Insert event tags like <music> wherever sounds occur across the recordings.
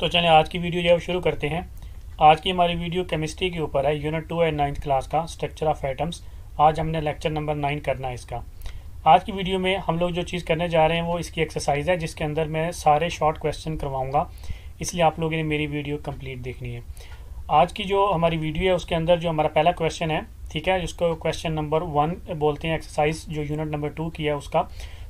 तो चलें आज की वीडियो जो है वो शुरू करते हैं आज की हमारी वीडियो केमिस्ट्री के ऊपर है unit two and ninth class का स्ट्रक्चर ऑफ एटम्स आज हमने लेक्चर नंबर नाइन करना है इसका आज की वीडियो में हम लोग जो चीज़ करने जा रहे हैं वो इसकी एक्सरसाइज है जिसके अंदर मैं सारे शॉर्ट क्वेश्चन करवाऊंगा इसलिए आप लोगों ने मेरी वीडियो कंप्लीट देखनी है आज की जो हमारी वीडियो है उसके अंदर जो हमारा पहला क्वेश्चन है ठीक है, जिसको क्वेश्चन नंबर वन बोलते हैं एक्सरसाइज जो यूनिट नंबर टू की है उसका,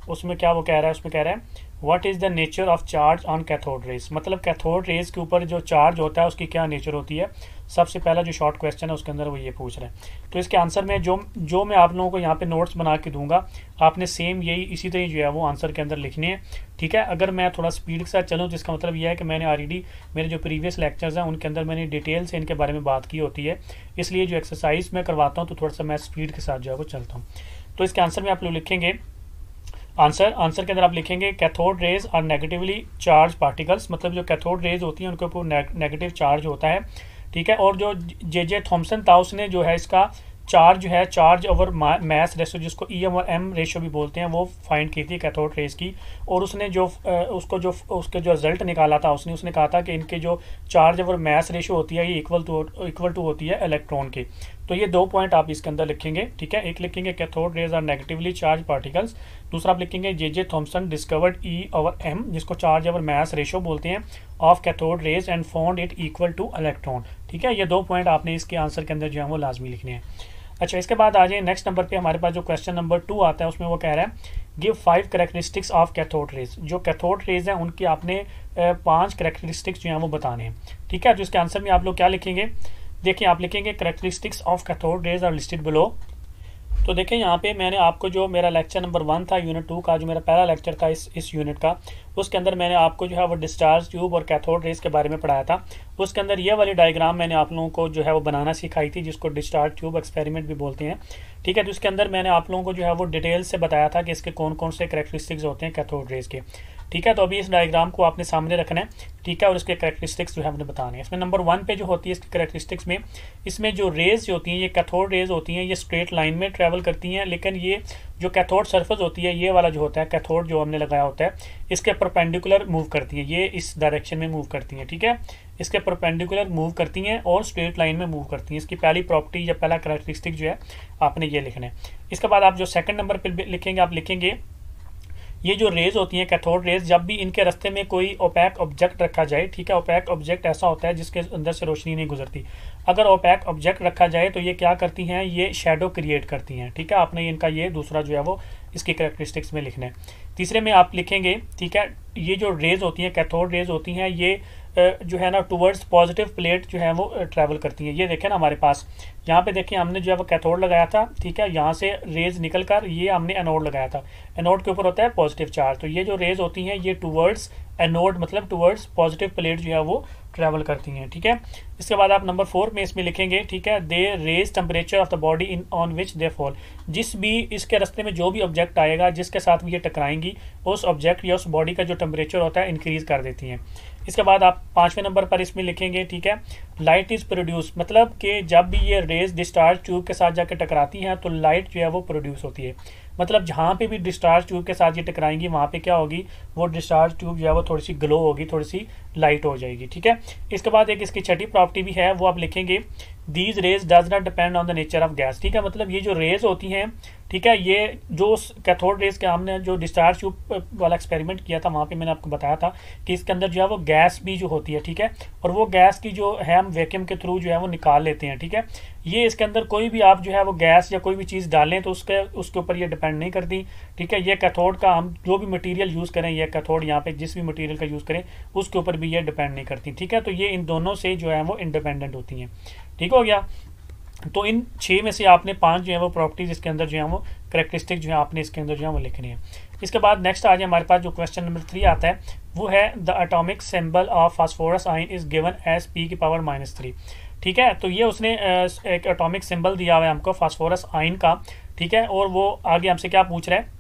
उसमें क्या वो कह रहा है, उसमें कह रहा है what is the nature of charge on cathode rays मतलब कैथोड रेज के ऊपर जो चार्ज होता है, उसकी क्या नेचर होती है? सबसे पहला जो शॉर्ट क्वेश्चन है, उसके अंदर वो ये पूछ रहे हैं। तो इसके आंसर में जो जो मैं आप लोगों को यहाँ पे नोट्स बना के दूँगा, आपने सेम यही, इसी तरह जो है वो आंसर के अंदर लिखने हैं, ठीक है? अगर मैं थोड़ा स्पीड के साथ चलूँ तो इसका मतलब यह है कि मैंने ऑलरेडी मेरे जो प्रीवियस लेक्चर्स हैं, उनके अंदर मैंने डिटेल से इनके बारे में बात की होती है। इसलिए जो एक्सरसाइज मैं करवाता हूँ तो थोड़ा सा मैं स्पीड के साथ जो है वो चलता हूँ। तो इसके आंसर में आप लोग लिखेंगे आंसर आंसर के अंदर आप लिखेंगे कैथोड रेज और नेगेटिवली चार्ज पार्टिकल्स मतलब जो कैथोड रेज होती हैं, उनके ऊपर नेगेटिव चार्ज होता है। ठीक है? और जो जे जे थॉमसन था, उसने जो है इसका चार्ज है चार्ज ओवर मैस रेशो जिसको ई एम और एम रेशो भी बोलते हैं, वो फाइंड की थी कैथोड रेज की। और उसने जो उसको जो, उसके जो रिज़ल्ट निकाला था, उसने उसने कहा था कि इनके जो चार्ज ओवर मैस रेशो होती है, ये इक्वल टू इक्वल टू होती है इलेक्ट्रॉन के। तो ये दो पॉइंट आप इसके अंदर लिखेंगे, ठीक है? एक लिखेंगे cathode rays are negatively charge particles दूसरा आप लिखेंगे J J Thomson discovered E over M जिसको चार्ज ओवर मैस रेशो बोलते हैं of cathode rays and found it equal to electron ठीक है, ये दो पॉइंट आपने इसके आंसर के अंदर जो है वो लाजमी लिखने हैं। अच्छा इसके बाद आ जाए नेक्स्ट नंबर पे। हमारे पास जो क्वेश्चन नंबर टू आता है, उसमें वो कह रहा है give five characteristics of cathode rays जो कैथोड रेज हैं, उनकी आपने पाँच करेक्टरिस्टिक्स जो हैं वो बताने हैं। ठीक है तो इसके आंसर में आप लोग क्या लिखेंगे? देखिए, आप लिखेंगे characteristics of cathode rays are listed below तो देखें, यहाँ पे मैंने आपको जो मेरा लेक्चर नंबर वन था यूनिट टू का, जो मेरा पहला लेक्चर था इस इस यूनिट का, उसके अंदर मैंने आपको जो है वो डिस्चार्ज ट्यूब और कैथोड रेस के बारे में पढ़ाया था। उसके अंदर ये वाली डायग्राम मैंने आप लोगों को जो है वो बनाना सिखाई थी, जिसको डिस्चार्ज ट्यूब एक्सपेरिमेंट भी बोलते हैं। ठीक है तो उसके अंदर मैंने आप लोगों को जो है वो डिटेल से बताया था कि इसके कौन कौन से करेक्टरिस्टिक्स होते हैं कैथोड रेस के। ठीक है? तो अभी इस डायग्राम को आपने सामने रखना है। ठीक है? और इसके करेक्टरिस्टिक्स जो है हमने बताने हैं। इसमें नंबर वन पे जो होती है इसकी करेक्टरिस्टिक्स में, इसमें जो रेज जो होती हैं, ये कैथोड रेज होती हैं, ये स्ट्रेट लाइन में ट्रेवल करती हैं, लेकिन ये जो कैथोड सरफेस होती है, ये वाला जो होता है कैथोड जो हमने लगाया होता है, इसके परपेंडिकुलर मूव करती है। ये इस डायरेक्शन में मूव करती हैं। ठीक है? इसके परपेंडिकुलर मूव करती हैं और स्ट्रेट लाइन में मूव करती हैं। इसकी पहली प्रॉपर्टी या पहला करेक्टरिस्टिक जो है, आपने ये लिखना है। इसके बाद आप जो सेकंड नंबर पर लिखेंगे, आप लिखेंगे ये जो रेज होती हैं कैथोड रेज जब भी इनके रास्ते में कोई ओपैक ऑब्जेक्ट रखा जाए, ठीक है ओपैक ऑब्जेक्ट ऐसा होता है जिसके अंदर से रोशनी नहीं गुजरती। अगर ओपैक ऑब्जेक्ट रखा जाए तो ये क्या करती हैं, ये शेडो क्रिएट करती हैं, ठीक है, आपने इनका ये दूसरा जो है वो इसकी करेक्टरिस्टिक्स में लिखना है। तीसरे में आप लिखेंगे, ठीक है, ये जो रेज होती हैं कैथोड रेज होती हैं, ये जो है ना टूवर्ड्स पॉजिटिव प्लेट जो है वो ट्रैवल करती है। ये देखें ना हमारे पास। यहाँ पे देखिए हमने जो है वो कैथोड लगाया था, ठीक है? यहाँ से रेज निकल कर ये हमने एनोड लगाया था। एनोड के ऊपर होता है पॉजिटिव चार्ज तो ये जो रेज होती हैं, ये टूवर्ड्स एनोड मतलब टूवर्ड्स पॉजिटिव प्लेट जो है वो ट्रैवल करती हैं, ठीक है? इसके बाद आप नंबर फोर में इसमें लिखेंगे, ठीक है? The rays temperature of the body in on which they fall जिस भी इसके रास्ते में जो भी ऑब्जेक्ट आएगा, जिसके साथ भी ये टकराएँगी, उस ऑब्जेक्ट या उस बॉडी का जो टेम्परेचर होता है इंक्रीज कर देती हैं। इसके बाद आप पाँचवें नंबर पर इसमें लिखेंगे, ठीक है? लाइट इज़ प्रोड्यूस मतलब कि जब भी ये रेज डिस्चार्ज ट्यूब के साथ जाकर टकराती हैं तो लाइट जो है वो प्रोड्यूस होती है। मतलब जहाँ पे भी डिस्चार्ज ट्यूब के साथ ये टकराएँगी, वहाँ पे क्या होगी? वो डिस्चार्ज ट्यूब जो है वो थोड़ी सी ग्लो होगी, थोड़ी सी लाइट हो जाएगी, ठीक है? इसके बाद एक इसकी छठी प्रॉपर्टी भी है, वो आप लिखेंगे these rays does not depend on the nature of gas ठीक है? मतलब ये जो रेज होती हैं, ठीक है, ये जो कैथोड रेज के हमने जो डिस्चार्ज ट्यूब वाला एक्सपेरिमेंट किया था, वहाँ पे मैंने आपको बताया था कि इसके अंदर जो है वो गैस भी जो होती है, ठीक है? और वो गैस की जो है हम वैक्यूम के थ्रू जो है वो निकाल लेते हैं, ठीक है? ये इसके अंदर कोई भी आप जो है वो गैस या कोई भी चीज़ डालें तो उसके उसके ऊपर ये डिपेंड नहीं करती, ठीक है? ये कैथोड का हम जो भी मटीरियल यूज़ करें, ये कैथोड यहाँ पे जिस भी मटीरियल का यूज़ करें, उसके ऊपर भी ये डिपेंड नहीं करती, ठीक है? तो ये इन दोनों से जो है वो इंडिपेंडेंट होती हैं, ठीक हो गया? तो इन छः में से आपने पाँच जो है वो प्रॉपर्टीज़ इसके अंदर जो है वो करेक्टरिस्टिक जो है आपने इसके अंदर जो है वो लिखनी है। इसके बाद नेक्स्ट आ जाए हमारे पास जो क्वेश्चन नंबर थ्री आता है, वो है the atomic symbol of phosphorus ion is given as P की पावर माइनस थ्री ठीक है? तो ये उसने एक अटोमिक सिंबल दिया हुआ है हमको फास्फोरस आइन का। ठीक है? और वो आगे हमसे क्या पूछ रहा है?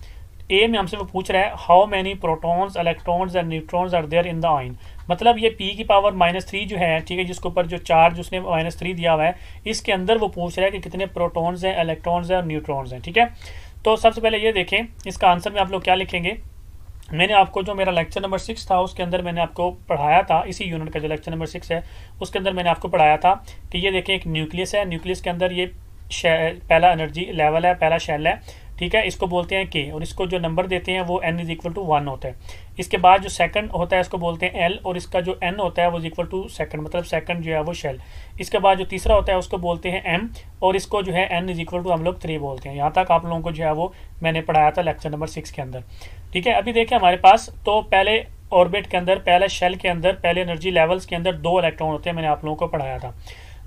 ए में हमसे वो पूछ रहा है how many protons electrons and neutrons are there in the ion मतलब ये पी की पावर माइनस थ्री जो है, ठीक है, जिसके ऊपर जो चार्ज उसने माइनस थ्री दिया हुआ है, इसके अंदर वो पूछ रहा है कि कितने प्रोटॉन्स हैं इलेक्ट्रॉन्स हैं और न्यूट्रॉन्स हैं, ठीक है? तो सबसे पहले ये देखें, इसका आंसर में आप लोग क्या लिखेंगे? मैंने आपको जो मेरा लेक्चर नंबर सिक्स था, उसके अंदर मैंने आपको पढ़ाया था, इसी यूनिट का जो लेक्चर नंबर सिक्स है, उसके अंदर मैंने आपको पढ़ाया था कि ये देखें एक न्यूक्लियस है। न्यूक्लियस के अंदर ये पहला एनर्जी लेवल है, पहला शेल है, ठीक है? इसको बोलते हैं के और इसको जो नंबर देते हैं वो N is equal to one होता है। इसके बाद जो सेकंड होता है, इसको बोलते हैं एल और इसका जो एन होता है, वो इज़ इक्वल टू सेकंड मतलब सेकंड जो है वो शेल इसके बाद जो तीसरा होता है, उसको बोलते हैं एम और इसको जो है एन इज़ इक्वल टू हम लोग थ्री बोलते हैं। यहाँ तक आप लोगों को जो है वो मैंने पढ़ाया था लेक्चर नंबर सिक्स के अंदर। ठीक है, अभी देखें हमारे पास तो पहले ऑर्बिट के अंदर, पहले शेल के अंदर, पहले एनर्जी लेवल्स के अंदर दो इलेक्ट्रॉन होते हैं, मैंने आप लोगों को पढ़ाया था।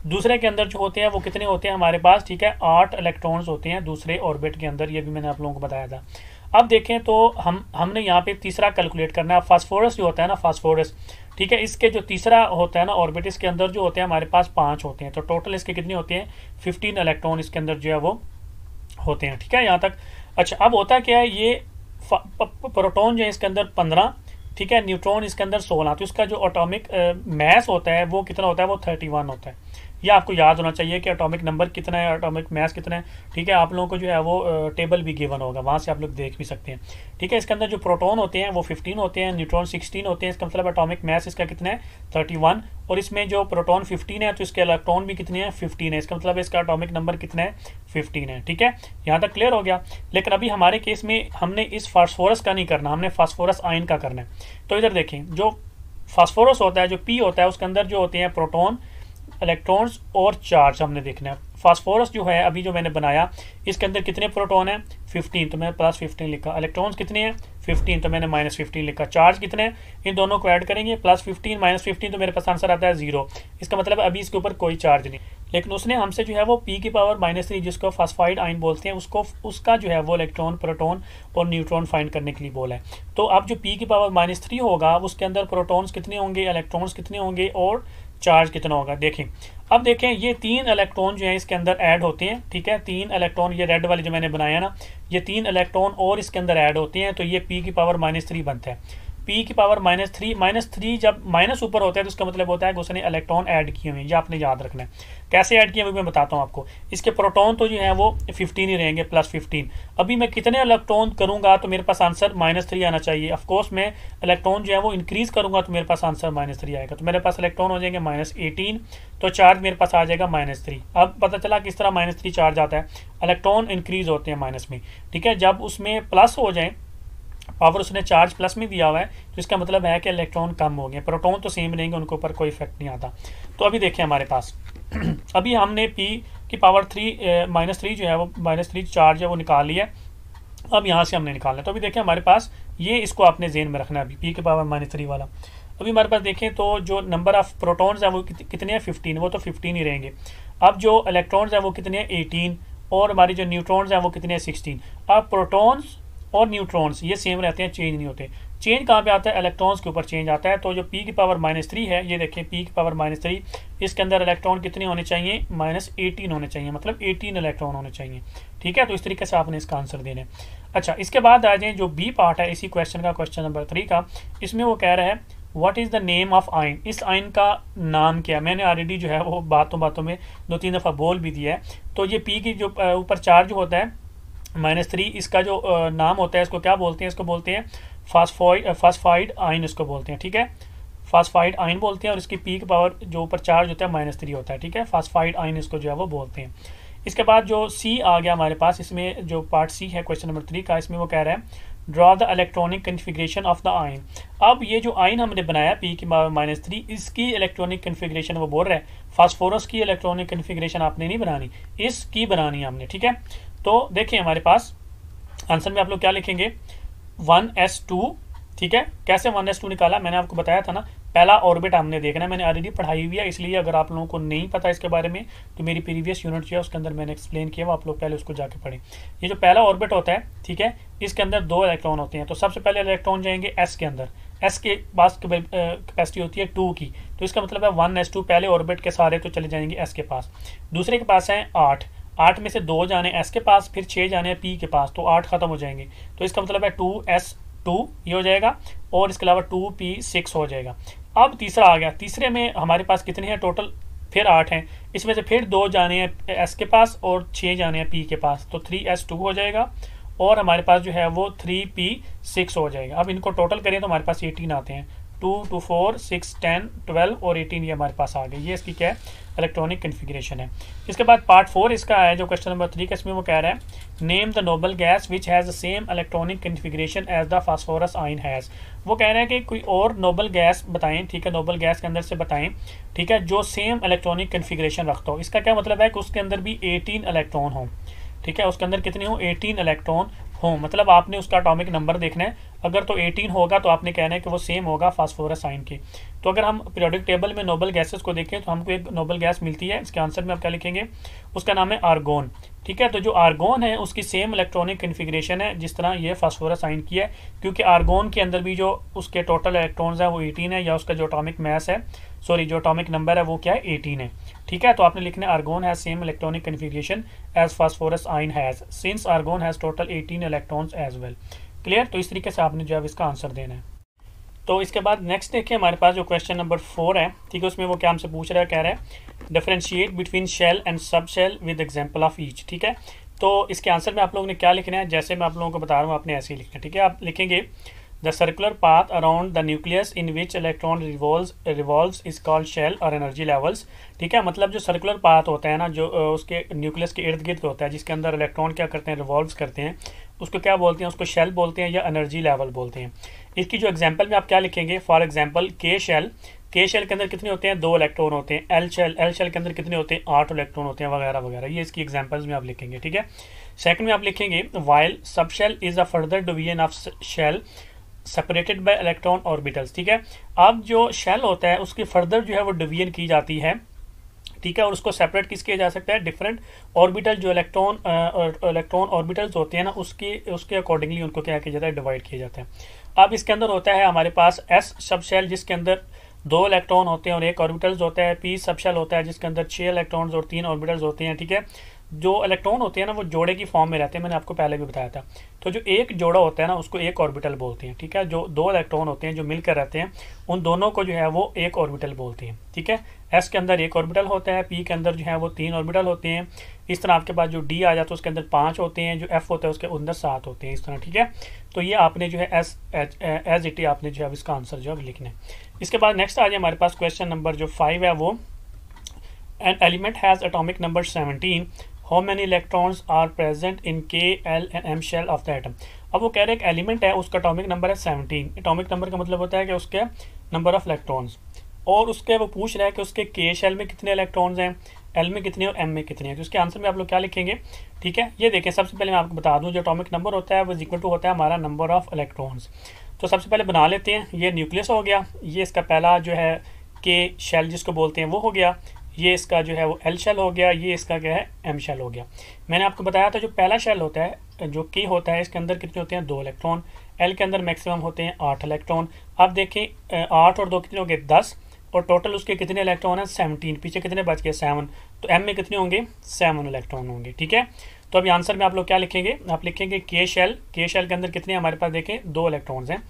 दूसरे के अंदर जो होते हैं, वो कितने होते हैं हमारे पास, ठीक है, आठ इलेक्ट्रॉन्स होते हैं दूसरे ऑर्बिट के अंदर, ये भी मैंने आप लोगों को बताया था। अब देखें तो हम, हमने यहाँ पे तीसरा कैलकुलेट करना है फास्फोरस जो होता है ना फास्फोरस ठीक है, इसके जो तीसरा होता है ना ऑर्बिट इसके अंदर जो होते हैं हमारे पास पाँच होते हैं तो टोटल इसके कितने होते हैं? फिफ्टीन इलेक्ट्रॉन इसके अंदर जो है वो होते हैं, ठीक है, यहाँ तक। अच्छा अब होता क्या है, ये प्रोटोन जो है इसके अंदर पंद्रह, ठीक है, न्यूट्रॉन इसके अंदर सोलह तो इसका जो ऑटोमिक मैस होता है, वो कितना होता है? वो थर्टी वन होता है। ये आपको याद होना चाहिए कि अटोमिक नंबर कितना है अटोमिक मैस कितना है, ठीक है? आप लोगों को जो है वो टेबल भी गिवन होगा, वहाँ से आप लोग देख भी सकते हैं। ठीक है, इसके अंदर जो प्रोटोन होते हैं, वो 15 होते हैं न्यूट्रॉन 16 होते हैं, इसका मतलब अटोमिक मैस इसका कितना है? 31 और इसमें जो प्रोटोन 15 है तो इसके इलेक्ट्रॉन भी कितने हैं? 15 है। इसका मतलब इसका अटोमिक नंबर कितना है? 15 है, ठीक है? यहाँ तक क्लियर हो गया। लेकिन अभी हमारे केस में हमने इस फास्फोरस का नहीं करना, हमने फास्फोरस आयन का करना है। तो इधर देखें, जो फास्फोरस होता है, जो पी होता है, उसके अंदर जो होते हैं प्रोटोन इलेक्ट्रॉन्स और चार्ज हमने देखना है। फास्फोरस जो है, अभी जो मैंने बनाया, इसके अंदर कितने प्रोटॉन है? 15 तो मैंने प्लस 15 लिखा। इलेक्ट्रॉन्स कितने हैं? 15 तो मैंने माइनस 15 लिखा। चार्ज कितने हैं? इन दोनों को ऐड करेंगे प्लस 15 माइनस 15 तो मेरे पास आंसर आता है ज़ीरो इसका मतलब अभी इसके ऊपर कोई चार्ज नहीं। लेकिन उसने हमसे जो है, वो पी की पावर माइनस थ्री जिसको फास्फाइड आइन बोलते हैं, उसको, उसका जो है, वो इलेक्ट्रॉन प्रोटोन और न्यूट्रॉन फाइंड करने के लिए बोला है। तो अब जो पी की पावर माइनस थ्री होगा, उसके अंदर प्रोटॉन्स कितने होंगे? इलेक्ट्रॉन्स कितने होंगे? और चार्ज कितना होगा? देखें, अब देखें, ये तीन इलेक्ट्रॉन जो है इसके अंदर ऐड होते हैं, ठीक है? तीन इलेक्ट्रॉन, ये रेड वाले जो मैंने बनाया ना, ये तीन इलेक्ट्रॉन और इसके अंदर ऐड होते हैं तो ये पी की पावर माइनस थ्री बनता है। पी की power minus three minus three जब माइनस ऊपर होता है तो उसका मतलब होता है कि उसने इलेक्ट्रॉन ऐड किए हुए हैं, ये आपने याद रखना है। कैसे ऐड किए हुए मैं बताता हूँ आपको। इसके प्रोटॉन तो जो है वो फिफ्टीन ही रहेंगे प्लस फिफ्टीन अभी मैं कितने इलेक्ट्रॉन करूँगा तो मेरे पास आंसर माइनस थ्री आना चाहिए। ऑफकोर्स मैं इलेक्ट्रॉन जो है वो इंक्रीज करूँगा तो मेरे पास आंसर माइनस थ्री आएगा। तो मेरे पास इलेक्ट्रॉन हो जाएँगे माइनस एटीन तो चार्ज मेरे पास आ जाएगा माइनस थ्री अब पता चला किस तरह माइनस थ्री चार्ज आता है? इलेक्ट्रॉन इंक्रीज होते हैं माइनस में। ठीक है, जब उसमें प्लस हो जाए पावर उसने चार्ज प्लस में दिया हुआ है तो इसका मतलब है कि इलेक्ट्रॉन कम हो गए प्रोटॉन तो सेम रहेंगे, उनके ऊपर कोई इफ़ेक्ट नहीं आता। तो अभी देखें हमारे पास। <clears throat> अभी हमने पी की पावर थ्री माइनस थ्री जो है, वो माइनस थ्री चार्ज है, वो निकाल लिया अब यहाँ से हमने निकालना है। तो अभी देखें हमारे पास ये इसको आपने जेन में रखना है अभी पी के पावर माइनस थ्री वाला। अभी हमारे पास देखें तो जो नंबर ऑफ़ प्रोटॉन्स हैं, वो कितने हैं? फिफ्टीन वो तो फिफ्टीन ही रहेंगे। अब जो इलेक्ट्रॉन्स हैं, वो कितने हैं? एटीन और हमारी जो न्यूट्रॉन्स हैं, वो कितने हैं? सिक्सटीन अब प्रोटॉन्स और न्यूट्रॉन्स ये सेम रहते हैं चेंज नहीं होते। चेंज कहाँ पे आता है? इलेक्ट्रॉन्स के ऊपर चेंज आता है। तो जो पी की पावर माइनस थ्री है, ये देखें पी की पावर माइनस थ्री इसके अंदर इलेक्ट्रॉन कितने होने चाहिए? माइनस एटीन होने चाहिए। मतलब एटीन इलेक्ट्रॉन होने चाहिए। ठीक है? तो इस तरीके से आपने इसका आंसर देना है। अच्छा इसके बाद आ जाए जो बी पार्ट है, इसी क्वेश्चन का क्वेश्चन नंबर थ्री का। इसमें वो कह रहा है what is the name of ion इस आइन का नाम क्या मैंने ऑलरेडी जो है वो बातों बातों में दो तीन दफ़ा बोल भी दिया है। तो ये पी की जो ऊपर चार्ज होता है माइनस थ्री, इसका जो नाम होता है, इसको क्या बोलते हैं? इसको बोलते हैं फास्फोइड फास्फाइड आइन इसको बोलते हैं, ठीक है? फास्फाइड आइन बोलते हैं और इसकी पीक पावर जो ऊपर चार्ज होता है माइनस थ्री होता है, ठीक है? फास्फाइड आइन इसको जो है, वो बोलते हैं। इसके बाद जो सी आ गया हमारे पास, इसमें जो पार्ट सी है क्वेश्चन नंबर थ्री का, इसमें वो कह रहा है draw the electronic configuration of the ion अब ये जो आइन हमने बनाया पी की माइनस थ्री इसकी इलेक्ट्रॉनिक कन्फिग्रेशन वो बोल रहा है। फास्फोरस की इलेक्ट्रॉनिक कन्फिग्रेशन आपने नहीं बनानी, इसकी बनानी है हमने, ठीक है? तो देखिए हमारे पास आंसर में आप लोग क्या लिखेंगे? वन एस टू, ठीक है? कैसे वन एस टू निकाला? मैंने आपको बताया था ना, पहला ऑर्बिट हमने देखना है, मैंने ऑलरेडी पढ़ाई हुई है, इसलिए अगर आप लोगों को नहीं पता इसके बारे में तो मेरी प्रीवियस यूनिट जो है, उसके अंदर मैंने एक्सप्लेन किया, वो आप लोग पहले उसको जाके पढ़ें। ये जो पहला ऑर्बिट होता है, ठीक है, इसके अंदर दो इलेक्ट्रॉन होते हैं तो सबसे पहले इलेक्ट्रॉन जाएँगे एस के अंदर। एस के पास कैपेसिटी होती है टू की तो इसका मतलब है वन एस टू पहले ऑर्बिट के सारे तो चले जाएँगे एस के पास। दूसरे के पास है आठ आठ में से दो जाने एस के पास, फिर छः जाने पी के पास तो आठ खत्म हो जाएँगे। तो इसका मतलब है टू एस टू ये हो जाएगा, और इसके अलावा टू पी सिक्स हो जाएगा। अब तीसरा आ गया। तीसरे में हमारे पास कितने हैं? टोटल फिर आठ हैं। इसमें से फिर दो जाने हैं एस के पास और छः जाने हैं पी के पास। तो थ्री एस टू हो जाएगा, और हमारे पास जो है वो थ्री पी सिक्स हो जाएगा। अब इनको टोटल करें तो हमारे पास एटीन आते हैं। Two two four six ten twelve और एटीन ये हमारे पास आ गई ये इसकी क्या है? इलेक्ट्रॉनिक कन्फिग्रेशन है। इसके बाद पार्ट फोर इसका है, जो क्वेश्चन नंबर थ्री का इसमें वो कह रहा है name the noble gas which has the same electronic configuration as the phosphorus ion has वो कह रहे हैं कि कोई और नोबल गैस बताएँ, ठीक है नोबल गैस के अंदर से बताएँ, ठीक है, जो सेम इलेक्ट्रॉनिक कन्फिग्रेशन रखता हो। इसका क्या मतलब है कि उसके अंदर भी एटीन इलेक्ट्रॉन हो, ठीक है, उसके अंदर कितने हो? एटीन इलेक्ट्रॉन हो मतलब आपने उसका अटोमिक नंबर देखना है। अगर तो 18 होगा तो आपने कहना है कि वो सेम होगा फास्फोरस आइन की। तो अगर हम पीरियोडिक टेबल में नोबल गैसेस को देखें तो हमको एक नोबल गैस मिलती है। इसके आंसर में आप क्या लिखेंगे? उसका नाम है आर्गोन ठीक है तो जो आर्गोन है, उसकी सेम इलेक्ट्रॉनिक कन्फिग्रेशन है, जिस तरह ये फास्फोरस आइन की है। क्योंकि आर्गोन के अंदर भी जो उसके टोटल इलेक्ट्रॉन्स हैं, वो 18 है, या उसका जो अटोमिक मैस है सॉरी, जो अटोमिक नंबर है, वो क्या है? 18 है। ठीक है? तो आपने लिखना है argon has same electronic configuration as phosphorus ion has since argon has total 18 electrons as well clear तो इस तरीके से आपने जो है इसका आंसर देना है। तो इसके बाद नेक्स्ट देखिए, हमारे पास जो क्वेश्चन नंबर फोर है, ठीक है, उसमें वो क्या हमसे पूछ रहा है, कह रहा है differentiate between shell and sub shell with example of each ठीक है? तो इसके आंसर में आप लोगों ने क्या लिखना है? जैसे मैं आप लोगों को बता रहा हूँ, आपने ऐसे ही लिखना है, ठीक है? आप लिखेंगे the circular path around the nucleus in which electron revolve revolve is called shell और एनर्जी लेवल्स ठीक है? मतलब जो सर्कुलर पाथ होता है ना, जो उसके न्यूक्लियस के इर्द गिर्द होता है, जिसके अंदर इलेक्ट्रॉन क्या करते हैं रिवॉल्व करते हैं, उसको क्या बोलते हैं? उसको शेल बोलते हैं या एनर्जी लेवल बोलते हैं। इसकी जो एग्ज़ाम्पल में आप क्या लिखेंगे? For example K shell K shell के अंदर कितने होते हैं? दो इलेक्ट्रॉन होते हैं। एल शेल एल शेल के अंदर कितने होते हैं? आठ इलेक्ट्रॉन होते हैं, वगैरह वगैरह। ये इसकी एग्जाम्पल्स में आप लिखेंगे, ठीक है? सेकंड में आप लिखेंगे while sub shell is a further division of shell separated by electron orbitals ठीक है? अब जो शेल होता है, उसकी फर्दर जो है वो डिवीज़न की जाती है, ठीक है? और उसको सेपरेट किस किया जा सकता है? डिफरेंट ऑर्बिटल जो इलेक्ट्रॉन इलेक्ट्रॉन ऑर्बिटल्स होते हैं ना, उसके उसके अकॉर्डिंगली उनको क्या किया जाता है? डिवाइड किया जाता है। अब इसके अंदर होता है हमारे पास एस सब शेल जिसके अंदर दो इलेक्ट्रॉन होते हैं और एक ऑर्बिटल्स होता है पी सब शेल होता है, जिसके अंदर छह इलेक्ट्रॉन्स और तीन ऑर्बिटल्स होते हैं, ठीक है? जो इलेक्ट्रॉन होते हैं ना, वो जोड़े की फॉर्म में रहते हैं, मैंने आपको पहले भी बताया था। तो जो एक जोड़ा होता है ना, उसको एक ऑर्बिटल बोलते हैं, ठीक है? जो दो इलेक्ट्रॉन होते हैं, जो मिलकर रहते हैं, उन दोनों को जो है, वो एक ऑर्बिटल बोलते हैं, ठीक है? एस के अंदर एक ऑर्बिटल होता है पी के अंदर जो है, वो तीन ऑर्बिटल होते हैं। इस तरह आपके पास जो डी आ जाता है, उसके अंदर पाँच होते हैं, जो एफ़ होता है, उसके अंदर सात होते हैं, इस तरह, ठीक है? तो ये आपने जो है एस एज इट आपने जो है इसका आंसर जो है लिखना है। इसके बाद नेक्स्ट आ जाए हमारे पास क्वेश्चन नंबर जो फाइव है, वो an element has atomic number seventeen how many electrons are present in K L and M shell of the atom अब वो कह रहे एक एलिमेंट है, उसका अटोमिक नंबर है सेवनटीन अटोमिक नंबर का मतलब होता है कि उसके नंबर ऑफ़ इलेक्ट्रॉन्स और उसके वो पूछ रहा है कि उसके के शेल में कितने इलेक्ट्रॉन्स हैं? एल में कितने और एम में कितने हैं? तो उसके आंसर में आप लोग क्या लिखेंगे? ठीक है? ये देखें, सबसे पहले मैं आपको बता दूँ, जो अटोमिक नंबर होता है, वो इक्वल टू होता है हमारा नंबर ऑफ़ इलेक्ट्रॉन्स तो सबसे पहले बना लेते हैं, ये न्यूक्लियस हो गया. ये इसका पहला जो है के शेल जिसको बोलते हैं, वो हो गया. ये इसका जो है वो एल शेल हो गया, ये इसका क्या है एम शेल हो गया। मैंने आपको बताया था जो पहला शेल होता है जो के होता है, इसके अंदर कितने होते हैं? दो इलेक्ट्रॉन एल के अंदर मैक्सिमम होते हैं आठ इलेक्ट्रॉन अब देखें आठ और दो कितने हो गए दस। और टोटल उसके कितने इलेक्ट्रॉन हैं? सेवनटीन पीछे कितने बच गए? सेवन तो एम में कितने होंगे? सेवन इलेक्ट्रॉन होंगे, ठीक है? तो अभी आंसर में आप लोग क्या लिखेंगे? आप लिखेंगे के शेल के शेल के अंदर कितने हमारे पास देखें, दो इलेक्ट्रॉन्स हैं।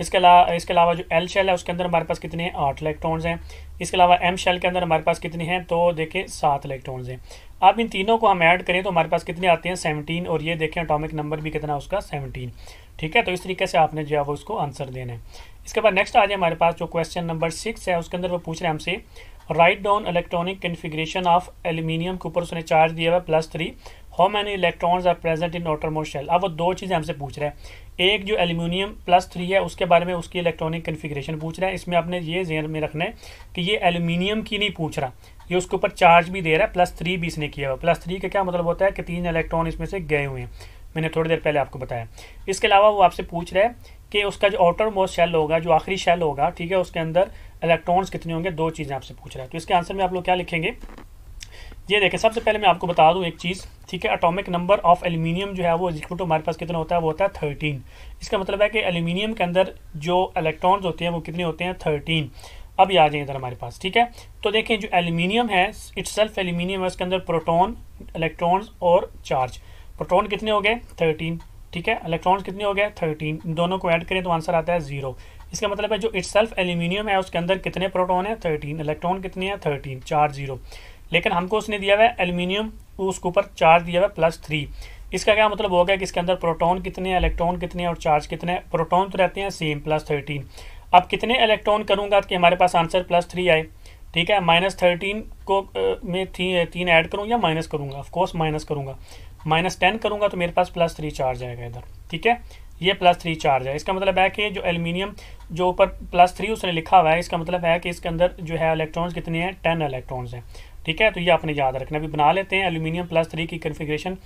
इसके अलावा इसके अलावा जो एल शेल है, उसके अंदर हमारे पास कितने हैं? आठ इलेक्ट्रॉन्स हैं। इसके अलावा एम शेल के अंदर हमारे पास कितने हैं? तो देखें, सात इलेक्ट्रॉन्स हैं। अब इन तीनों को हम ऐड करें तो हमारे पास कितने आते हैं? सेवनटीन और ये देखें अटोमिक नंबर भी कितना उसका? सेवनटीन ठीक है तो इस तरीके से आपने जो है वो उसको आंसर देना है। इसके बाद नेक्स्ट आ जाए हमारे पास जो क्वेश्चन नंबर सिक्स है, उसके अंदर वो पूछ रहे हैं हमसे write down electronic configuration of aluminium के ऊपर उसने चार्ज दिया हुआ plus three how many electrons are present in most shell अब वो दो चीज़ें हमसे पूछ रहे हैं। एक जो एल्यूमिनियम प्लस थ्री है, उसके बारे में उसकी इलेक्ट्रॉनिक कन्फिग्रेशन पूछ रहा है। इसमें आपने ये जेहन में रखना है कि ये एल्यूमिनियम की नहीं पूछ रहा। ये उसके ऊपर चार्ज भी दे रहा है प्लस थ्री भी इसने किया हुआ प्लस थ्री का क्या मतलब होता है कि तीन इलेक्ट्रॉन इसमें से गए हुए हैं। मैंने थोड़ी देर पहले आपको बताया। इसके अलावा वो आपसे पूछ रहा है कि उसका जो आउटर मोस्ट शेल होगा, जो आखिरी शेल होगा, ठीक है, उसके अंदर इलेक्ट्रॉन्स कितने होंगे? दो चीज़ें आपसे पूछ रहा है। तो इसके आंसर में आप लोग क्या लिखेंगे? ये देखें सबसे पहले मैं आपको बता दूँ एक चीज़, ठीक है? अटोमिक नंबर ऑफ़ एल्यूमिनियम जो है वो इक्वल टू हमारे पास कितना होता है? वो होता है थर्टीन इसका मतलब है कि एल्यूमिनियम के अंदर जो इलेक्ट्रॉन्स होते हैं, वो कितने होते हैं? थर्टीन अब ये आ जाए इधर हमारे पास, ठीक है? तो देखें, जो एल्यूमिनियम है इट्स सेल्फ एल्यूमिनियम है उसके अंदर प्रोटोन इलेक्ट्रॉन्स और चार्ज प्रोटोन कितने हो गए? थर्टीन ठीक है? इलेक्ट्रॉन्स कितने हो गए? थर्टीन दोनों को ऐड करें तो आंसर आता है ज़ीरो इसका मतलब है जो इट्स सेल्फ एल्यूमिनियम है, उसके अंदर कितने प्रोटोन है? थर्टीन इलेक्ट्रॉन कितने हैं? थर्टीन चार ज़ीरो लेकिन हमको उसने दिया हुआ है एल्यूमिनियम उसके ऊपर चार्ज दिया हुआ है प्लस थ्री इसका क्या मतलब हो गया कि इसके अंदर प्रोटॉन कितने हैं इलेक्ट्रॉन कितने हैं और चार्ज कितने हैं? प्रोटॉन तो रहते हैं सेम प्लस थर्टीन अब कितने इलेक्ट्रॉन करूँगा कि हमारे पास आंसर प्लस थ्री आए? ठीक है माइनस थर्टीन को मैं थी, तीन ऐड करूँ या माइनस करूँगा? ऑफकोर्स माइनस करूँगा। माइनस टेन करूँगा तो मेरे पास प्लस थ्री चार्ज आएगा इधर। ठीक है? ये प्लस थ्री चार्ज है। इसका मतलब है कि जो एल्यूमिनियम जो ऊपर प्लस थ्री उसने लिखा हुआ है इसका मतलब है कि इसके अंदर जो है इलेक्ट्रॉन्स कितने हैं? टेन इलेक्ट्रॉन्स हैं। ठीक है? तो ये आपने याद रखना अभी बना लेते हैं एल्यूमिनियम प्लस थ्री की कन्फिग्रेशन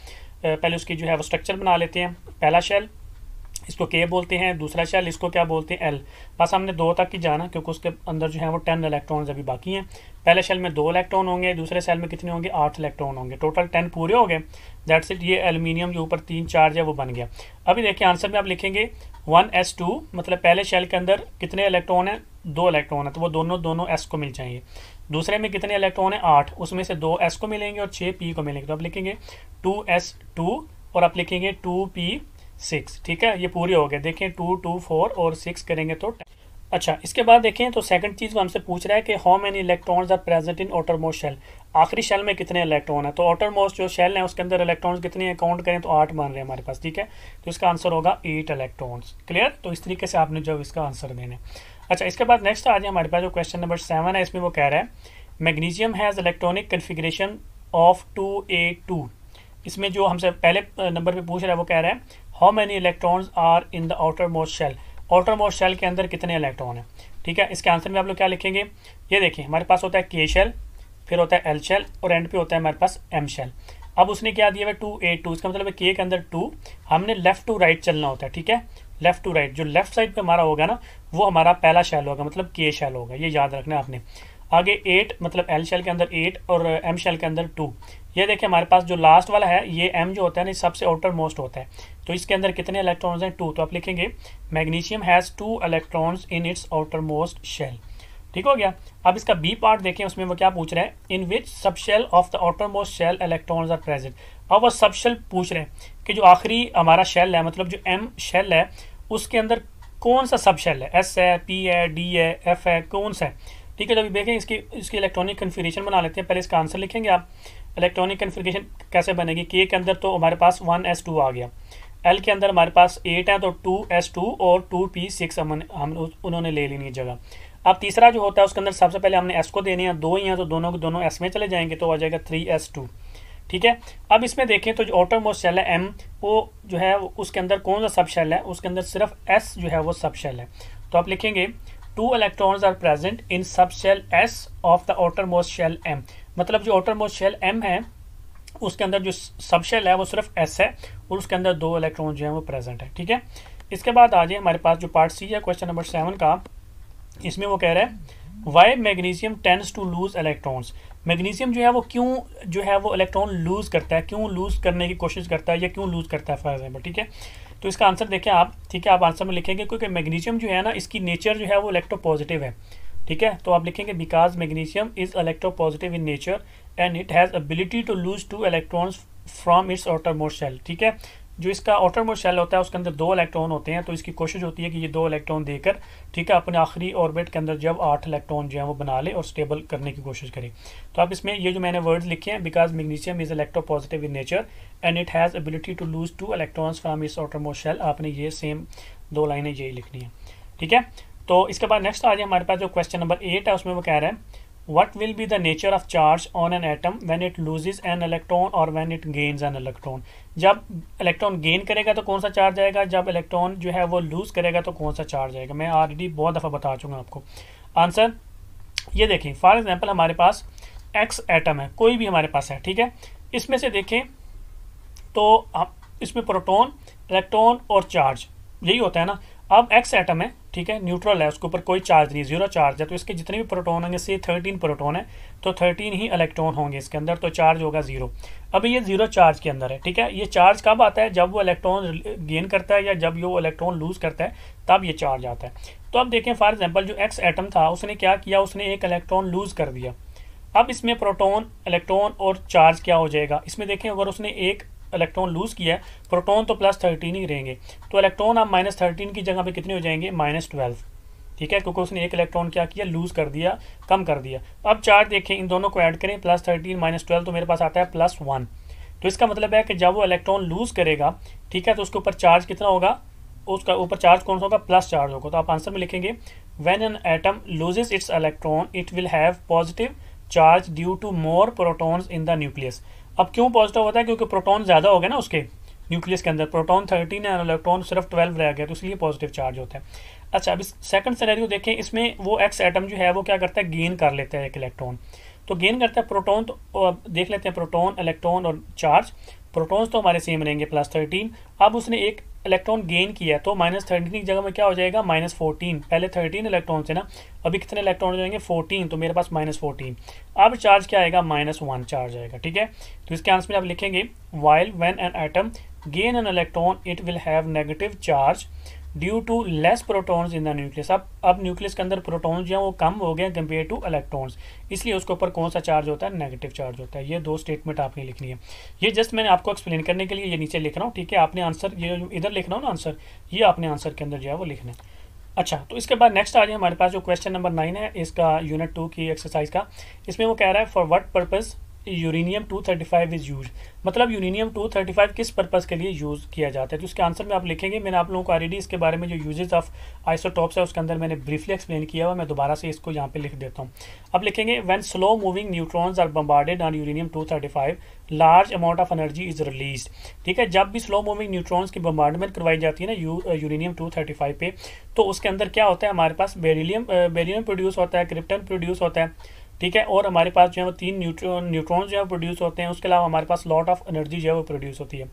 पहले उसकी जो है वो स्ट्रक्चर बना लेते हैं। पहला शेल इसको के बोलते हैं। दूसरा शेल इसको क्या बोलते हैं? एल बस हमने दो तक ही जाना, क्योंकि उसके अंदर जो है वो टेन इलेक्ट्रॉन अभी बाकी हैं। पहले शेल में दो इलेक्ट्रॉन होंगे, दूसरे सेल में कितने होंगे? आठ इलेक्ट्रॉन होंगे। टोटल टेन पूरे हो गए। दैट्स इट ये एल्यूमिनियम जो ऊपर तीन चार्ज है, वो बन गया। अभी देखिए आंसर में आप लिखेंगे वन एस टू मतलब पहले शेल के अंदर कितने इलेक्ट्रॉन हैं? दो इलेक्ट्रॉन है। तो वो दोनों दोनों एस को मिल जाएँगे। दूसरे में कितने इलेक्ट्रॉन है? आठ। उसमें से दो एस को मिलेंगे और छः पी को मिलेंगे। तो आप लिखेंगे टू एस टू और आप लिखेंगे टू पी सिक्स ठीक है? ये पूरे हो गए। देखें टू टू फोर और सिक्स करेंगे तो अच्छा इसके बाद देखें तो सेकंड चीज़ हमसे पूछ रहा है कि how many electrons are present in outermost shell आखिरी शेल में कितने इलेक्ट्रॉन है? तो ऑटरमोस्ट जो शेल है, उसके अंदर इलेक्ट्रॉन्स कितने हैं? काउंट करें तो आठ मान रहे हैं हमारे पास। ठीक है? तो इसका आंसर होगा एट इलेक्ट्रॉन्स क्लियर तो इस तरीके से आपने जो इसका आंसर देने अच्छा इसके बाद नेक्स्ट आ जाए हमारे पास जो क्वेश्चन नंबर सेवन है, इसमें वो कह रहा है magnesium has electronic configuration of two eight two इसमें जो हमसे पहले नंबर पे पूछ रहा है, वो कह रहा है how many electrons are in the outermost shell outermost shell के अंदर कितने इलेक्ट्रॉन हैं? ठीक है, इसके आंसर में आप लोग क्या लिखेंगे? ये देखिए, हमारे पास होता है के शेल फिर होता है एल शेल और एंड पे होता है हमारे पास एम शेल अब उसने क्या दिया है? टू ए टू इसका मतलब के के अंदर टू हमने लेफ़्ट टू राइट चलना होता है, ठीक है? लेफ़्ट टू राइट जो लेफ़्ट साइड पे हमारा होगा ना, वो हमारा पहला शेल होगा मतलब के शेल होगा, ये याद रखना आपने। आगे एट मतलब एल शेल के अंदर एट और एम शेल के अंदर टू ये देखिए हमारे पास जो लास्ट वाला है, ये एम जो होता है ना सबसे आउटर मोस्ट होता है। तो इसके अंदर कितने इलेक्ट्रॉन्स हैं? टू तो आप लिखेंगे magnesium has two electrons in its outermost shell ठीक हो गया? अब इसका बी पार्ट देखें, उसमें वो क्या पूछ रहे हैं? In which sub shell of the outermost shell electrons are present अब वो सब शेल पूछ रहे हैं कि जो आखिरी हमारा शेल है मतलब जो एम शेल है उसके अंदर कौन सा सब शेल है? एस है पी है डी है एफ़ है, कौन सा है? ठीक है, जब देखें, इसकी इसकी इलेक्ट्रॉनिक कन्फिग्रेशन बना लेते हैं। पहले इसका आंसर लिखेंगे आप। इलेक्ट्रॉनिक कन्फिग्रेशन कैसे बनेगी? के के अंदर तो हमारे पास वन एस टू आ गया। एल के अंदर हमारे पास एट है तो टू एस टू और टू पी सिक्स हम हम उन्होंने ले लेनी है जगह। अब तीसरा जो होता है, उसके अंदर सबसे पहले हमने एस को देनी है। दो ही हैं तो दोनों के दोनों एस में चले जाएँगे तो आ जाएगा थ्री एस टू ठीक है? अब इसमें देखें तो जो ऑटर मोस्ट शेल है एम वो जो है, उसके अंदर कौन सा सब शेल है? उसके अंदर सिर्फ़ एस जो है, वो सब शेल है। तो आप लिखेंगे two electrons are present in sub shell S of the outermost shell M मतलब जो आउटर मोस्ट शेल एम है, उसके अंदर जो सब शेल है, वो सिर्फ़ एस है, और उसके अंदर दो इलेक्ट्रॉन जो है, वो प्रेजेंट है। ठीक है? इसके बाद आ जाए हमारे पास जो पार्ट सी है क्वेश्चन नंबर सेवन का। इसमें वो कह रहा है why magnesium tends to lose electrons magnesium जो है वो क्यों जो है वो इलेक्ट्रॉन लूज करता है? क्यों लूज करने की कोशिश करता है या क्यों लूज करता है फॉर एग्ज़ाम्पल ठीक है? तो इसका आंसर देखें आप, ठीक है? आप आंसर में लिखेंगे क्योंकि मैग्नीशियम जो है ना, इसकी नेचर जो है वो इलेक्ट्रो पॉजिटिव है, ठीक है? तो आप लिखेंगे because magnesium is electropositive in nature and it has ability to lose two electrons from its outermost shell ठीक है? जो इसका आउटर मोस्ट शेल होता है, उसके अंदर दो इलेक्ट्रॉन होते हैं तो इसकी कोशिश होती है कि ये दो इलेक्ट्रॉन देकर ठीक है, अपने आखिरी ऑर्बिट के अंदर जब आठ इलेक्ट्रॉन जो है वो बना ले और स्टेबल करने की कोशिश करे। तो आप इसमें ये जो मैंने वर्ड्स लिखे हैं because magnesium is electropositive in nature and it has ability to lose two electrons from its outermost shell आपने ये सेम दो लाइनें यही लिखनी है। ठीक है? तो इसके बाद नेक्स्ट आ जाए हमारे पास जो क्वेश्चन नंबर एट है, उसमें वो कह रहे हैं what will be the nature of charge on an atom when it loses an electron or when it gains an electron? जब इलेक्ट्रॉन गेन करेगा तो कौन सा चार्ज आएगा? जब इलेक्ट्रॉन जो है वो लूज करेगा तो कौन सा चार्ज आएगा? मैं ऑलरेडी बहुत दफ़ा बता चुका आपको। आंसर ये देखें फॉर एग्जांपल हमारे पास एक्स एटम है, कोई भी हमारे पास है, ठीक है? इसमें से देखें तो इसमें प्रोटोन इलेक्ट्रॉन और चार्ज यही होता है ना? अब एक्स एटम है, ठीक है न्यूट्रल है, उसके ऊपर कोई चार्ज नहीं ज़ीरो चार्ज है तो इसके जितने भी प्रोटोन होंगे से थर्टीन प्रोटोन है तो थर्टीन ही इलेक्ट्रॉन होंगे इसके अंदर तो चार्ज होगा ज़ीरो अब ये ज़ीरो चार्ज के अंदर है, ठीक है, ये चार्ज कब आता है? जब वो इलेक्ट्रॉन गेन करता है या जब ये वो इलेक्ट्रॉन लूज करता है, तब ये चार्ज आता है. तो अब देखें फॉर एग्ज़ाम्पल जो एक्स एटम था, उसने क्या किया? उसने एक इलेक्ट्रॉन लूज कर दिया. अब इसमें प्रोटोन इलेक्ट्रॉन और चार्ज क्या हो जाएगा? इसमें देखें, अगर उसने एक इलेक्ट्रॉन लूज किया है प्रोटोन तो प्लस थर्टीन ही रहेंगे। तो इलेक्ट्रॉन आप माइनस थर्टीन की जगह पे कितने हो जाएँगे? माइनस ट्वेल्व ठीक है? क्योंकि उसने एक इलेक्ट्रॉन क्या किया? लूज कर दिया, कम कर दिया। अब चार्ज देखें, इन दोनों को ऐड करें प्लस थर्टीन माइनस ट्वेल्व तो मेरे पास आता है प्लस वन तो इसका मतलब है कि जब वो इलेक्ट्रॉन लूज करेगा, ठीक है तो उसके ऊपर चार्ज कितना होगा? उसका ऊपर चार्ज कौन सा होगा? प्लस चार्ज होगा। तो आप आंसर में लिखेंगे when an atom loses its electron it will have positive charge due to more protons in the nucleus अब क्यों पॉजिटिव होता है? क्योंकि प्रोटॉन ज़्यादा हो गया ना उसके न्यूक्लियस के अंदर। प्रोटॉन थर्टीन है इलेक्ट्रॉन सिर्फ़ ट्वेल्व रह गया तो इसलिए पॉजिटिव चार्ज होता है। अच्छा अब इस सेकंड सिनेरियो देखें, इसमें वो एक्स एटम जो है, वो क्या करता है? गेन कर लेता है एक इलेक्ट्रॉन तो गेन करता है प्रोटॉन तो देख लेते हैं प्रोटॉन इलेक्ट्रॉन और चार्ज प्रोटॉन्स तो हमारे सेम रहेंगे प्लस थर्टीन अब उसने एक इलेक्ट्रॉन गेन किया तो माइनस थर्टीन की जगह में क्या हो जाएगा? माइनस फोर्टीन पहले थर्टीन इलेक्ट्रॉन से ना, अभी कितने इलेक्ट्रॉन हो जाएँगे? फोर्टीन तो मेरे पास माइनस फोर्टीन अब चार्ज क्या आएगा? माइनस वन चार्ज आएगा, ठीक है? तो इसके आंसर में आप लिखेंगे while when an atom gain an electron it will have negative charge due to less protons in the nucleus अब अब न्यूक्लियस के अंदर प्रोटॉन्स जो है, वो कम हो गए कंपेयर टू इलेक्ट्रॉन्स इसलिए उसके ऊपर कौन सा चार्ज होता है? नेगेटिव चार्ज होता है। ये दो स्टेटमेंट आपने लिखनी है। ये जस्ट मैंने आपको एक्सप्लेन करने के लिए ये नीचे लिख रहा हूँ, ठीक है? आपने आंसर ये इधर लिखना हो ना आंसर ये आपने आंसर के अंदर जो है वो लिखना है। अच्छा तो इसके बाद नेक्स्ट आ जाए हमारे पास जो क्वेश्चन नंबर नाइन है, इसका यूनिट टू की एक्सरसाइज का। इसमें वो कह रहा है for what purpose uranium 235 is used मतलब यूरेनियम 235 किस पर्पज़ के लिए यूज़ किया जाता है? तो उसके आंसर में आप लिखेंगे, मैंने आप लोगों को ऑलरेडी इसके बारे में जो यूजेस ऑफ़ आइसोटॉप्स है, उसके अंदर मैंने ब्रीफली एक्सप्लेन किया हुआ मैं दोबारा से इसको यहाँ पे लिख देता हूँ। अब लिखेंगे when slow moving neutrons are bombarded on uranium 235 large amount of energy is release ठीक है, जब भी स्लो मूविंग न्यूट्रॉन्स की बम्बार्डमेंट करवाई जाती है ना यूरेनियम टू पे तो उसके अंदर क्या होता है? हमारे पास बेरिलियम बेरिलियम प्रोड्यूस होता है क्रिप्टन प्रोड्यूस होता है। ठीक है? और हमारे पास जो है वो तीन न्यूट्रॉन न्यूट्रॉन जो है प्रोड्यूस होते हैं, उसके अलावा हमारे पास लॉट ऑफ़ एनर्जी जो है वो प्रोड्यूस होती है।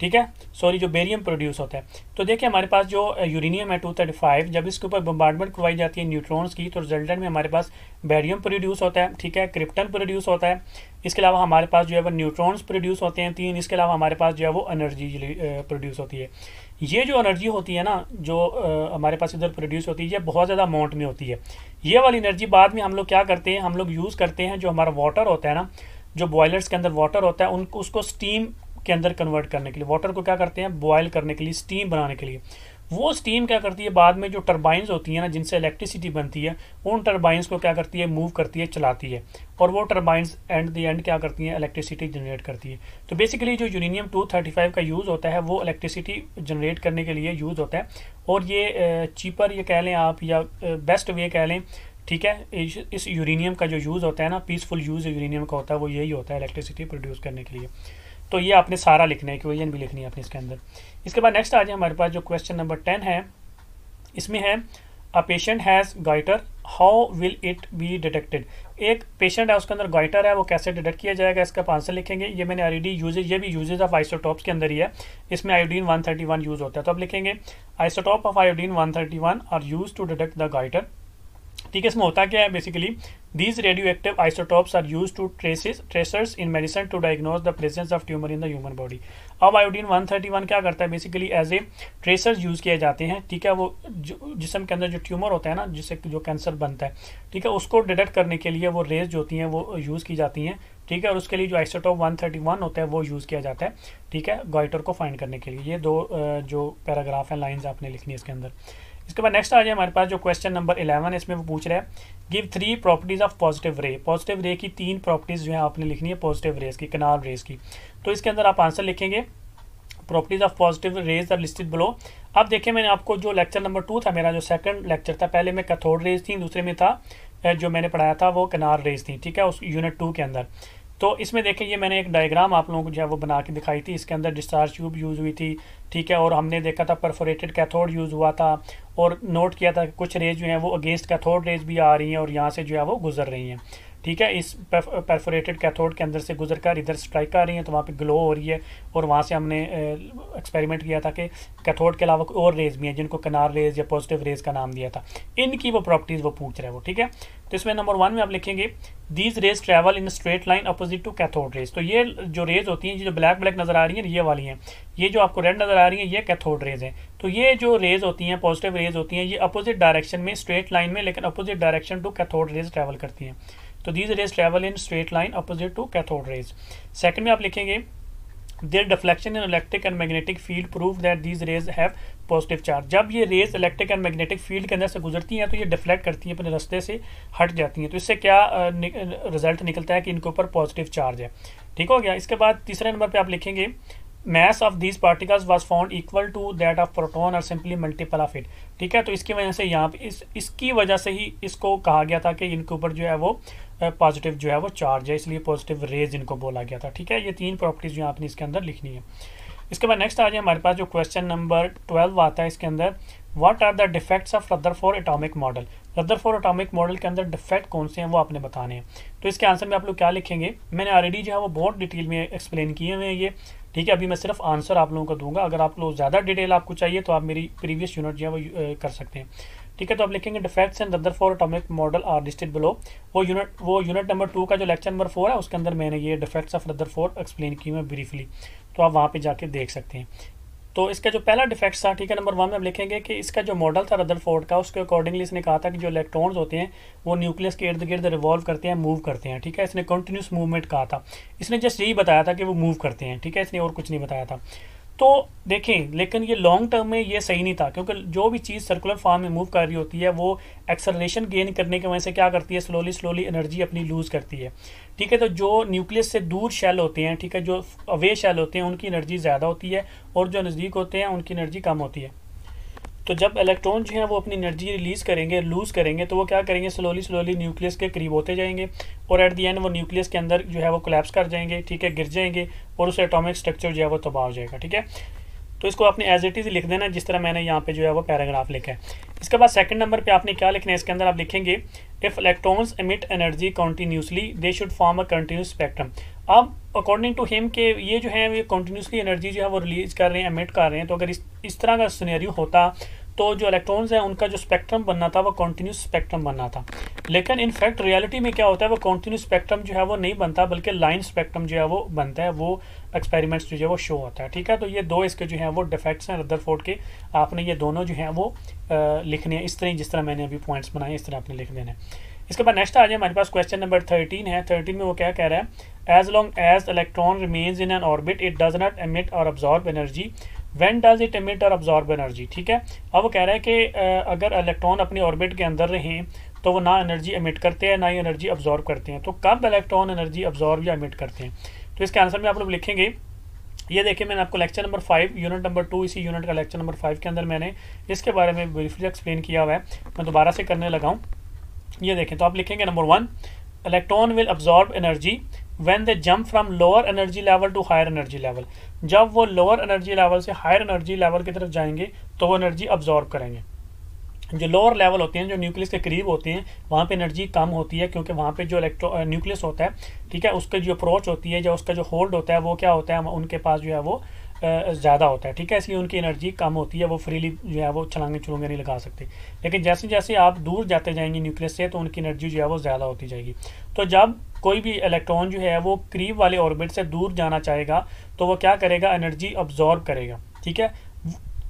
ठीक है? सॉरी जो बेरियम प्रोड्यूस होता है। तो देखिए, हमारे पास जो यूरेनियम है टू थर्टी फाइव जब इसके ऊपर बम्बार्डमेंट करवाई जाती है न्यूट्रॉन्स की तो रिजल्टेंट में हमारे पास बेरियम प्रोड्यूस होता है। ठीक है? क्रिप्टन प्रोड्यूस होता है। इसके अलावा हमारे पास जो है वो न्यूट्रॉन्स प्रोड्यूस होते हैं तीन, इसके अलावा हमारे पास जो है वो एनर्जी प्रोड्यूस होती है। ये जो एनर्जी होती है ना जो आ, हमारे पास इधर प्रोड्यूस होती है ये बहुत ज़्यादा अमाउंट में होती है। ये वाली एनर्जी बाद में हम लोग क्या करते हैं हम लोग यूज़ करते हैं जो हमारा वाटर होता है ना जो बॉयलर्स के अंदर वाटर होता है उनको उसको स्टीम के अंदर कन्वर्ट करने के लिए। वाटर को क्या करते हैं बॉयल करने के लिए स्टीम बनाने के लिए। वो स्टीम क्या करती है? बाद में जो टर्बाइंस होती हैं ना, जिनसे इलेक्ट्रिसिटी बनती है, उन टर्बाइंस को क्या करती है? मूव करती है, चलाती है। और वो टर्बाइंस एंड द एंड क्या करती हैं? इलेक्ट्रिसिटी जनरेट करती है। तो बेसिकली जो यूरेनियम 235 का यूज़ होता है, वो इलेक्ट्रिसिटी जनरेट करने के लिए यूज़ होता है। और ये चीपर ये कह लें आप, या बेस्ट वे कह लें, ठीक है? इस यूरेनियम का जो यूज़ होता है ना पीसफुल यूज़ यूरेनियम का होता है, वो यही होता है इलेक्ट्रिसिटी प्रोड्यूस करने के लिए। तो ये आपने सारा लिखना है इक्वेशन भी लिखनी है आपने इसके अंदर। इसके बाद नेक्स्ट आ जाए हमारे पास जो क्वेश्चन नंबर टेन है, इसमें है a patient has goitre how will it be detected एक पेशेंट है, उसके अंदर गाइटर है, वो कैसे डिटेक्ट किया जाएगा, इसका आंसर लिखेंगे। ये मैंने ऑलरेडी यूजेज ये भी यूजेज ऑफ़ आइसोटॉप्स के अंदर ही है। इसमें आयोडीन 131 यूज़ होता है। तो अब लिखेंगे isotope of iodine 131 are used to detect the goitre ठीक है, इसमें होता क्या है basically these radioactive isotopes are used to traces tracers in medicine to diagnose the presence of tumour in the human body अब आयोडीन 131 क्या करता है basically as a tracers used किए जाते हैं, ठीक है, वो जिसम के अंदर जो ट्यूमर होता है ना जिससे जो कैंसर बनता है, ठीक है, उसको डिटेक्ट करने के लिए वो रेज जो होती हैं, वो यूज़ की जाती हैं, ठीक है, और उसके लिए जो आइसोटॉप 131 होता है, वो यूज़ किया जाता है, ठीक है गाइटर को फाइंड करने के लिए। ये दो जो पैराग्राफ हैं लाइंस आपने लिखनी है इसके अंदर। इसके बाद नेक्स्ट आ जाए हमारे पास जो क्वेश्चन नंबर इलेवन है, इसमें वो पूछ रहे हैं give three properties of positive ray positive ray की तीन प्रॉपर्टीज़ जो है आपने लिखनी है पॉजिटिव रेज की कनाल रेज की. तो इसके अंदर आप आंसर लिखेंगे properties of positive rays are listed below अब देखिए मैंने आपको जो लेक्चर नंबर टू था, मेरा जो सेकंड लेक्चर था, पहले में कैथोड रेज थी, दूसरे में था जो मैंने पढ़ाया था, वो कनार रेज थी, ठीक है, उस यूनिट टू के अंदर. तो इसमें देखें, ये मैंने एक डायग्राम आप लोगों को जो है वो बना के दिखाई थी। इसके अंदर डिस्चार्ज ट्यूब यूज़ हुई थी, ठीक है? और हमने देखा था परफोरेटेड कैथोड यूज़ हुआ था और नोट किया था कि कुछ रेज जो हैं वो अगेंस्ट कैथोड रेज भी आ रही हैं और यहाँ से जो है वो गुजर रही हैं। ठीक है, इस परफोरेटेड कैथोड के अंदर से गुजर कर, इधर स्ट्राइक आ रही है तो वहाँ पे ग्लो हो रही है, और वहाँ से हमने एक्सपेरिमेंट किया था कि कैथोड के अलावा और रेज भी हैं, जिनको कनार रेज या पॉजिटिव रेज का नाम दिया था। इनकी वो प्रॉपर्टीज़ वो पूछ रहे हैं वो, ठीक है? तो इसमें नंबर वन में आप लिखेंगे these rays travel in straight line opposite to cathode rays तो ये जो रेज होती हैं जो ब्लैक ब्लैक नज़र आ रही हैं, ये वाली हैं। ये जो आपको रेड नज़र आ रही है, ये कैथोड रेज है। तो ये जो रेज होती हैं पॉजिटिव रेज होती हैं, ये अपोजिट डायरेक्शन में स्ट्रेट लाइन में, लेकिन opposite direction to cathode rays travel करती हैं। तो these rays travel in straight line opposite to cathode rays second में आप लिखेंगे their deflection in electric and magnetic field prove that these rays have positive charge जब ये rays electric and magnetic field के अंदर से गुजरती हैं तो ये डिफ्लेक्ट करती हैं, अपने रास्ते से हट जाती हैं। तो इससे क्या रिज़ल्ट निकलता है कि इनके ऊपर पॉजिटिव चार्ज है। ठीक हो गया? इसके बाद तीसरे नंबर पर आप लिखेंगे of these particles was found equal to that of proton or simply multiple of it. ठीक है? तो इसकी वजह से यहाँ पे, इस, इसकी वजह से ही इसको कहा गया था कि इनके ऊपर जो है वो पॉजिटिव जो है वो चार्ज है, इसलिए पॉजिटिव रेज इनको बोला गया था। ठीक है? ये तीन प्रॉपर्टीज़ जो आपने इसके अंदर लिखनी है। इसके बाद नेक्स्ट आ जाए हमारे पास जो क्वेश्चन नंबर ट्वेल्व आता है इसके अंदर what are the defects of Rutherford atomic model Rutherford atomic model के अंदर डिफेक्ट कौन से हैं वो आपने बताने हैं। तो इसके आंसर में आप लोग क्या लिखेंगे? मैंने ऑलरेडी जो है वो बहुत डिटेल में एक्सप्लेन किए हुए हैं ये। ठीक है? अभी मैं सिर्फ़ आंसर आप लोगों को दूँगा। अगर आप लोग ज़्यादा डिटेल आपको चाहिए तो आप मेरी प्रीवियस यूनिट जो है वो कर सकते हैं। ठीक है तो आप लिखेंगे defects and Rutherford atomic model are listed below वो यूनिट वो यूनिट नंबर टू का जो लेक्चर नंबर फोर है, उसके अंदर मैंने ये defects of Rutherford explain की हुए ब्रीफली तो आप वहाँ पे जाके देख सकते हैं। तो इसका जो पहला डिफेक्ट था, ठीक है नंबर वन में हम लिखेंगे कि इसका जो मॉडल था रदर फोर्ड का, उसके अकॉर्डिंगली इसने कहा था कि जो इलेक्ट्रॉन्स होते हैं, वो न्यूक्लियस के इर्द गिर्द रिवॉल्व करते हैं मूव करते हैं, ठीक है। इसने कंटिन्यूस मूवमेंट कहा था। इसने जस्ट यही बताया था कि वो मूव करते हैं, ठीक है, इसने और कुछ नहीं बताया था। तो देखें, लेकिन ये लॉन्ग टर्म में ये सही नहीं था, क्योंकि जो भी चीज़ सर्कुलर फॉर्म में मूव कर रही होती है, वो एक्सलेशन गेन करने की वजह से क्या करती है? स्लोली स्लोली एनर्जी अपनी लूज़ करती है। ठीक है तो जो न्यूक्लियस से दूर शेल होते हैं, ठीक है, जो अवे शेल होते हैं, उनकी एनर्जी ज़्यादा होती है और जो नज़दीक होते हैं, उनकी एनर्जी कम होती है। तो जब इलेक्ट्रॉन जो है वो अपनी एनर्जी रिलीज़ करेंगे लूज करेंगे तो वो क्या करेंगे? स्लोली स्लोली न्यूक्लियस के करीब होते जाएँगे और एट दी एंड वो न्यूक्लियस के अंदर जो है वो कोलैप्स कर जाएँगे, ठीक है? गिर जाएँगे और उस एटॉमिक स्ट्रक्चर जो है वो तबाह हो जाएगा, ठीक है? तो इसको आपने एज इट इज़ लिख देना, जिस तरह मैंने यहाँ पे जो है वो पैराग्राफ लिखा है। इसके बाद सेकंड नंबर पे आपने क्या लिखना है? इसके अंदर आप लिखेंगे if electrons emit energy continuously they should form a continuous spectrum अब अकॉर्डिंग टू हिम के ये जो है, ये कंटिन्यूसली एनर्जी जो है वो रिलीज़ कर रहे हैं एमिट कर रहे हैं तो अगर इस इस तरह का सिनेरियो होता तो जो इलेक्ट्रॉन्स हैं, उनका जो स्पेक्ट्रम बनना था, वो कॉन्टीन्यूस स्पेक्ट्रम बनना था। लेकिन इनफैक्ट रियलिटी में क्या होता है, वो कॉन्टीन्यूस स्पेक्ट्रम जो है, वो नहीं बनता, बल्कि लाइन स्पेक्ट्रम जो है, वो बनता है, वो एक्सपेरिमेंट्स जो है, वो शो होता है, ठीक है? तो ये दो इसके जो है, वो डिफेक्ट्स हैं रदरफोर्ड के। आपने ये दोनों जो हैं, वो लिखने हैं। इस तरह, जिस तरह मैंने अभी पॉइंट्स बनाए, इस तरह आपने लिख देने इसके बाद नेक्स्ट आ जाए, हमारे पास क्वेश्चन नंबर थर्टीन है। थर्टीन में वो क्या कह रहा है? As long as electron remains in an orbit it does not emit or absorb energy when does it emit or absorb energy ठीक है? अब वो कह रहा है कि अगर इलेक्ट्रॉन अपनी ऑर्बिट के अंदर रहें तो वो ना एनर्जी एमिट करते हैं, ना ही एनर्जी अब्जॉर्ब करते हैं। तो कब इलेक्ट्रॉन एनर्जी अब्जॉर्ब या एमिट करते हैं? तो इसके आंसर में आप लोग लिखेंगे, ये देखिए मैंने आपको lecture number five unit number two इसी यूनिट का लेक्चर नंबर फाइव के अंदर मैंने इसके बारे में ब्रीफली एक्सप्लेन किया हुआ है। मैं दोबारा से करने लगा हूँ। ये देखें तो आप लिखेंगे number one electron will absorb energy when दे jump from lower energy level to higher energy level जब वो लोअर एनर्जी लेवल से हायर एनर्जी लेवल की तरफ़ जाएँगे तो वो एनर्जी अब्जॉर्ब करेंगे। जो लोअर लेवल होते हैं, जो न्यूक्लियस के करीब होते हैं, वहाँ पे एनर्जी कम होती है, क्योंकि वहाँ पे जो इलेक्ट्रो न्यूक्लियस होता है, ठीक है, उसका जो अप्रोच होती है या उसका जो होल्ड होता है, वो क्या होता है, उनके पास जो है वो ज़्यादा होता है, ठीक है, इसलिए उनकी एनर्जी कम होती है, वो फ्रीली जो है वो छलांगे चुलूँगे नहीं लगा सकते। लेकिन जैसे जैसे आप दूर जाते जाएँगे न्यूक्लियस से तो उनकी एनर्जी जो है वो ज़्यादा होती जाएगी। तो जब कोई भी इलेक्ट्रॉन जो है वो करीब वाले ऑर्बिट से दूर जाना चाहेगा तो वो क्या करेगा? एनर्जी अब्जॉर्ब करेगा, ठीक है?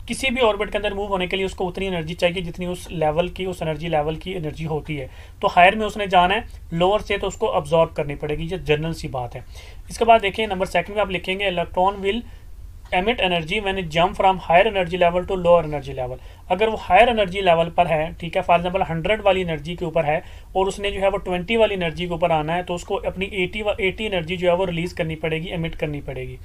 किसी भी ऑर्बिट के अंदर मूव होने के लिए उसको उतनी एनर्जी चाहिए जितनी उस लेवल की, उस एनर्जी लेवल की एनर्जी होती है। तो हायर में उसने जाना है लोअर से तो उसको अब्जॉर्ब करनी पड़ेगी, ये जनरल सी बात है। इसके बाद देखिए नंबर सेकंड में आप लिखेंगे इलेक्ट्रॉन विल एमिट एनर्जी मैंने jump from higher energy level to lower energy level अगर वो हायर एनर्जी लेवल पर है, ठीक है फॉर एग्ज़ाम्पल हंड्रेड वाली एनर्जी के ऊपर है, और उसने जो है वो ट्वेंटी वाली एनर्जी के ऊपर आना है तो उसको अपनी एटी एटी एनर्जी जो है वो रिलीज़ करनी पड़ेगी एमिट करनी पड़ेगी।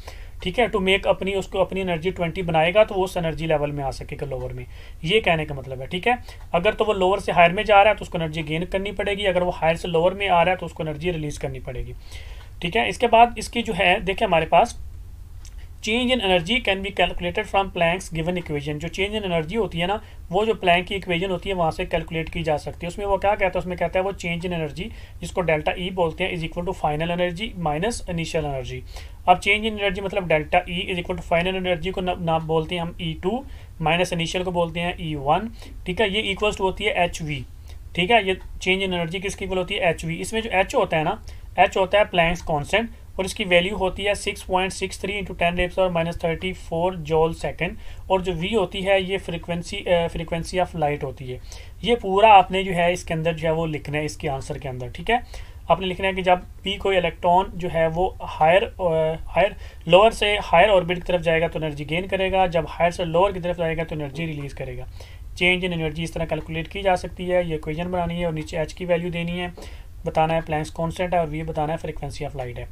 ठीक है टू मेक अपनी, उसको अपनी एनर्जी ट्वेंटी बनाएगा तो वो उस एनर्जी लेवल में आ सकेगा लोअर में। ये कहने का मतलब है, ठीक है? अगर तो वो लोअर से हायर में जा रहा है तो उसको एनर्जी गेन करनी पड़ेगी, अगर वो हायर से लोअर में आ रहा है तो उसको एनर्जी रिलीज़ करनी पड़ेगी। ठीक है, इसके बाद इसकी जो है देखें हमारे पास change in energy can be calculated from Planck's given equation जो चेंज इन एनर्जी होती है ना, वो जो प्लैंक की इक्वेशन होती है, वहाँ से कैलकुलेट की जा सकती है। उसमें वो क्या कहता है? उसमें कहता है वो चेंज इन एनर्जी जिसको डेल्टा ई e बोलते हैं is equal to final energy minus initial energy अब चेंज इन एनर्जी मतलब delta E is equal to final energy को नाम बोलते हैं हम ई टू माइनस इनिशियल को बोलते हैं ई e वन ठीक है? ये इक्वल्स टू होती है एच वी ठीक है? ये चेंज इन एनर्जी किसकी इक्वल होती है? एच वी इसमें जो एच होता है ना एच होता है प्लैंक्स कॉन्सेंट और इसकी वैल्यू होती है six point six three into ten wraps और minus thirty four joule second और जो वी होती है, ये फ्रिक्वेंसी फ्रिक्वेंसी ऑफ़ लाइट होती है। ये पूरा आपने जो है इसके अंदर जो है वो लिखना है, इसके आंसर के अंदर, ठीक है? आपने लिखना है कि जब पी कोई इलेक्ट्रॉन जो है वो हायर हायर लोअर से हायर ऑर्बिट की तरफ़ जाएगा तो एनर्जी गेन करेगा। जब हायर से लोअर की तरफ़ जाएगा तो एनर्जी रिलीज़ करेगा। चेंज इन एनर्जी इस तरह कैलकुलेट की जा सकती है। ये क्वेश्चन बनानी है और नीचे एच की वैल्यू देनी है। बताना है प्लैंक्स कॉन्स्टेंट है और वी बताना है फ्रिक्वेंसी ऑफ़ लाइट है।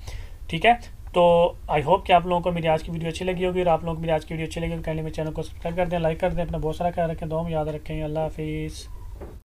ठीक है? तो आई होप कि आप लोगों को मेरी आज की वीडियो अच्छी लगी होगी और आप लोगों को मेरी आज की वीडियो अच्छी लगी तो कैंडली मेरे चैनल को सब्सक्राइब कर दें लाइक कर दें, अपना बहुत सारा ख्याल रखें, दो याद रखें, अल्लाह हाफिज़।